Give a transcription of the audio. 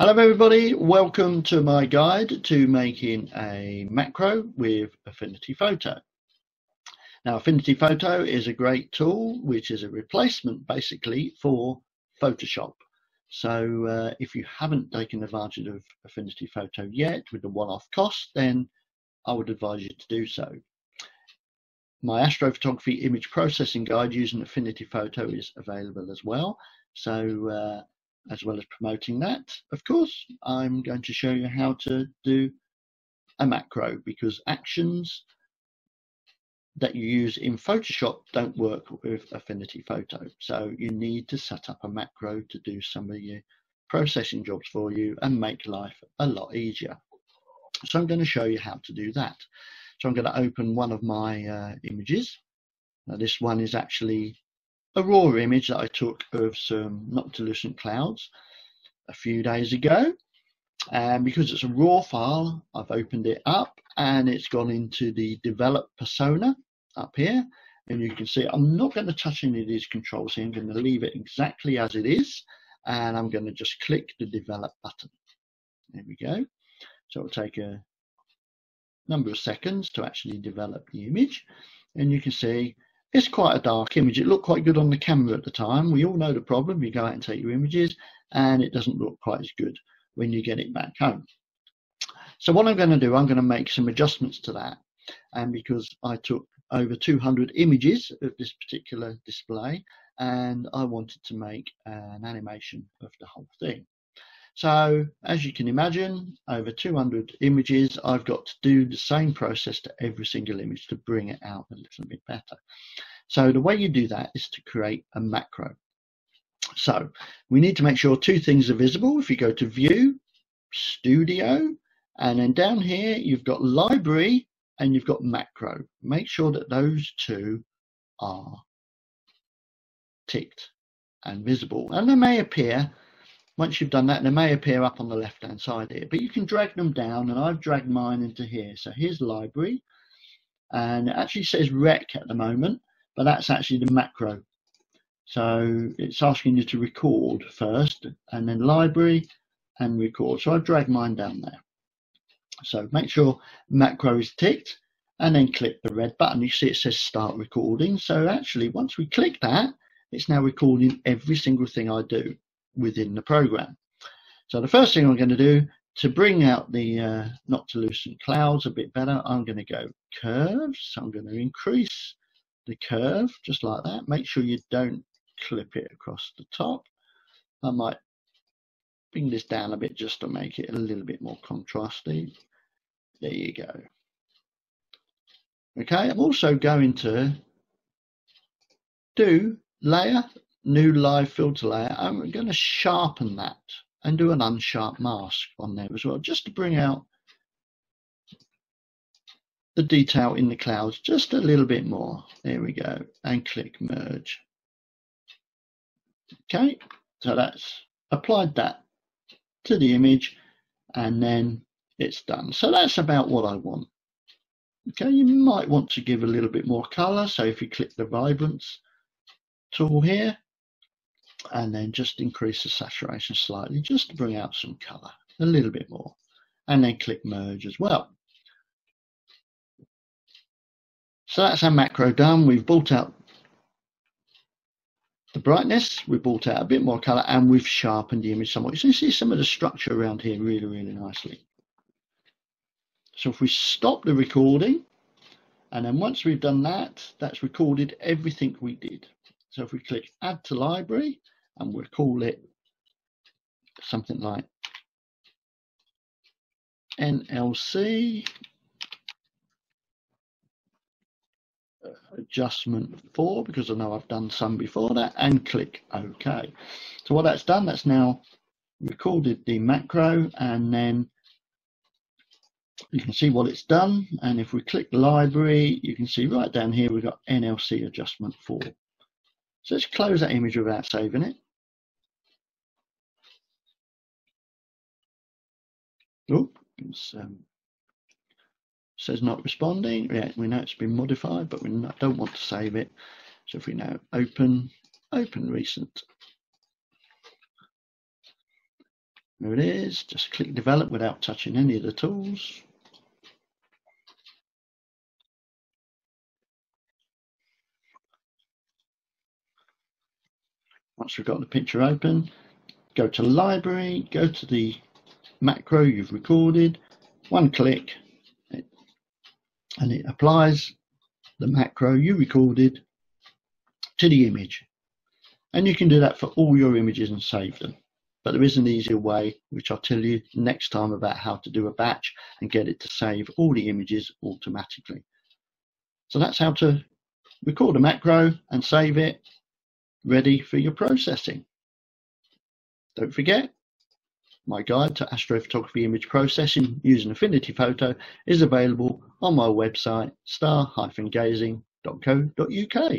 Hello everybody, welcome to my guide to making a macro with Affinity Photo. Now Affinity Photo is a great tool which is a replacement basically for Photoshop. So uh, if you haven't taken advantage of Affinity Photo yet with the one-off cost then I would advise you to do so. My astrophotography image processing guide using Affinity Photo is available as well. So uh, as well as promoting that, of course, I'm going to show you how to do a macro because actions that you use in Photoshop don't work with Affinity Photo. So you need to set up a macro to do some of your processing jobs for you and make life a lot easier. So I'm going to show you how to do that. So I'm going to open one of my uh, images. Now this one is actually a raw image that I took of some noctilucent clouds a few days ago. And because it's a raw file, I've opened it up and it's gone into the develop persona up here. And you can see I'm not going to touch any of these controls here. I'm going to leave it exactly as it is. And I'm going to just click the develop button. There we go. So it'll take a number of seconds to actually develop the image. And you can see it's quite a dark image. It looked quite good on the camera at the time. We all know the problem. You go out and take your images and it doesn't look quite as good when you get it back home. So what I'm going to do, I'm going to make some adjustments to that. And because I took over 200 images of this particular display and I wanted to make an animation of the whole thing. So as you can imagine, over 200 images, I've got to do the same process to every single image to bring it out a little bit better. So the way you do that is to create a macro. So we need to make sure two things are visible. If you go to view, studio, and then down here, you've got library and you've got macro. Make sure that those two are ticked and visible. And they may appear once you've done that, they may appear up on the left hand side here, but you can drag them down and I've dragged mine into here. So here's library and it actually says rec at the moment, but that's actually the macro. So it's asking you to record first and then library and record. So I've dragged mine down there. So make sure macro is ticked and then click the red button. You see it says start recording. So actually once we click that, it's now recording every single thing I do within the program. So the first thing I'm going to do to bring out the uh, noctilucent clouds a bit better, I'm going to go curves. I'm going to increase the curve just like that. Make sure you don't clip it across the top. I might bring this down a bit just to make it a little bit more contrasty. There you go. Okay, I'm also going to do layer new live filter layer, I'm going to sharpen that and do an unsharp mask on there as well, just to bring out the detail in the clouds just a little bit more. There we go, and click merge. Okay, so that's applied that to the image and then it's done. So that's about what I want. Okay, you might want to give a little bit more color. So if you click the vibrance tool here, and then just increase the saturation slightly just to bring out some color a little bit more and then click merge as well. So that's our macro done. We've brought out the brightness we've brought out a bit more color and we've sharpened the image somewhat. So you see some of the structure around here really really nicely. So if we stop the recording and then once we've done that that's recorded everything we did so if we click add to library and we'll call it something like NLC uh, adjustment 4 because I know I've done some before that and click OK. So what that's done, that's now recorded the macro and then you can see what it's done and if we click library you can see right down here we've got NLC adjustment 4 so let's close that image without saving it. Oh, um, says not responding. Yeah, we know it's been modified, but we don't want to save it. So if we now open, open recent, There it is. Just click develop without touching any of the tools. Once we've got the picture open, go to library, go to the macro you've recorded, one click, and it applies the macro you recorded to the image. And you can do that for all your images and save them. But there is an easier way, which I'll tell you next time about how to do a batch and get it to save all the images automatically. So that's how to record a macro and save it ready for your processing. Don't forget, my guide to astrophotography image processing using Affinity Photo is available on my website star-gazing.co.uk.